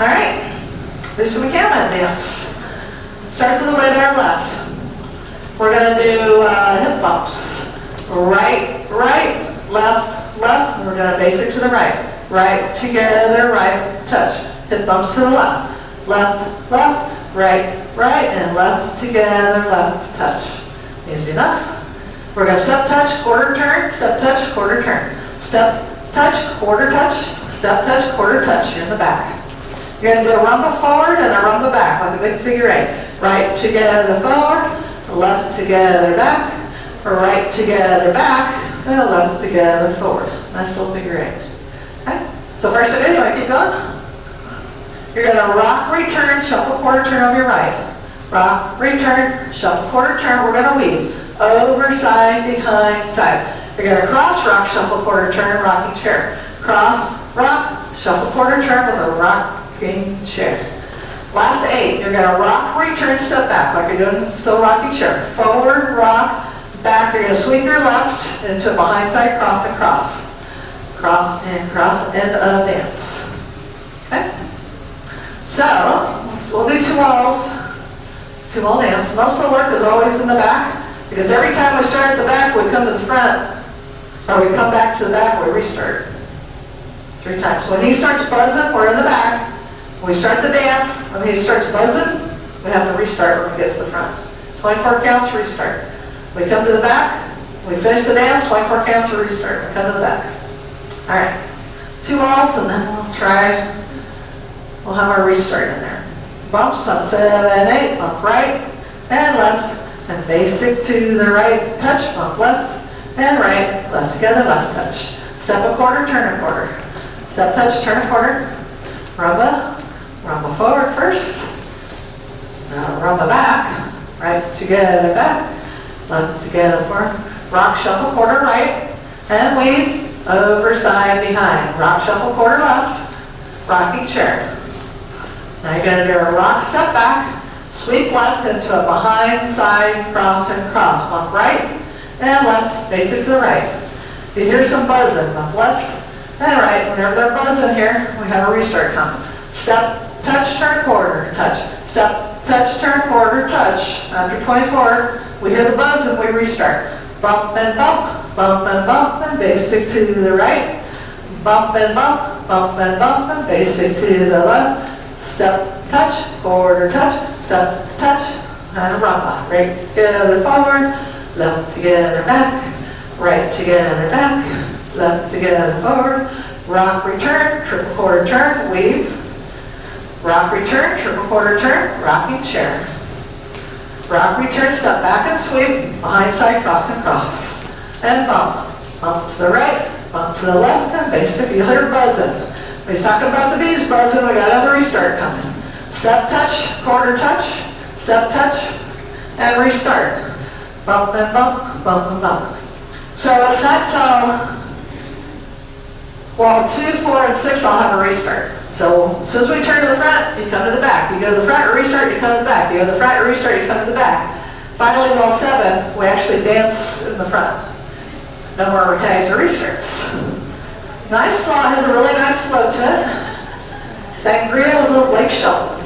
All right, Lisa McCammon dance. Starts with the way to left. We're gonna do uh, hip bumps. Right, right, left, left. We're gonna basic to the right. Right, together, right, touch. Hip bumps to the left. Left, left, right, right, and left, together, left, touch. Easy enough. We're gonna step touch, quarter turn, step touch, quarter turn. Step touch, quarter touch, step touch, quarter touch. You're in the back. You're gonna do a rumba forward and a rumba back, like a big figure eight. Right together forward, left together back, right together back, and left together forward. Nice little figure eight. Okay? So first you wanna keep going? You're gonna rock, return, shuffle, quarter turn over your right. Rock, return, shuffle, quarter turn. We're gonna weave. Over, side, behind, side. You're gonna cross, rock, shuffle, quarter turn, rocking chair. Cross, rock, shuffle, quarter turn with a rocking chair. Last eight, you're gonna rock, return, step back, like you're doing still rocking chair. Forward, rock, back. You're gonna sweep your left into a behind side cross and cross. Cross and cross, end of dance. Okay? So, we'll do two walls, two wall dance. Most of the work is always in the back, because every time we start at the back, we come to the front, or we come back to the back, we restart. Three times. When he starts buzzing, we're in the back. When we start the dance, when he starts buzzing, we have to restart when we get to the front. 24 counts, restart. We come to the back, we finish the dance, 24 counts, restart. We come to the back. All right. Two walls, and then we'll try, we'll have our restart in there. Bumps on seven, eight, bump right and left, and basic to the right, touch, bump left and right, left together, left touch. Step a quarter, turn a quarter. Step touch, turn quarter. Rumba, rumba forward first. Now rumba back, right together back, left together forward. Rock, shuffle, quarter right, and weave over, side, behind. Rock, shuffle, quarter left, rocking chair. Now you're going to do a rock, step back, sweep left into a behind, side, cross, and cross. Bump right and left, basic to the right. You hear some buzzing, left and right. Whenever they're buzzing here, we have a restart coming. Step, touch, turn, quarter, touch. Step, touch, turn, quarter, touch. After 24, we hear the buzz and we restart. Bump and bump, bump and bump, and basic to the right. Bump and bump, bump and bump, and basic to the left. Step, touch, quarter, touch, step, touch, and a rumba. Right together, forward, left together, back, right together, back, left together, forward, rock, return, triple quarter turn, weave, rock, return, triple quarter turn, rocking chair. Rock, return, step back and sweep, behind side, cross and cross. And bump, bump to the right, bump to the left, and basic, you hear buzzing. We talking about the bees buzzing, we got another restart coming. Step touch, quarter touch, step touch, and restart. Bump and bump, bump and bump. So it's not so, well, two, four, and six, I'll have a restart. So as soon as we turn to the front, you come to the back. You go to the front, restart, you come to the back. You go to the front, restart, you come to the back. Finally, well, seven, we actually dance in the front. No more tags or restarts. Nice song, has a really nice flow to it. Sangria with a little Blake Shelton.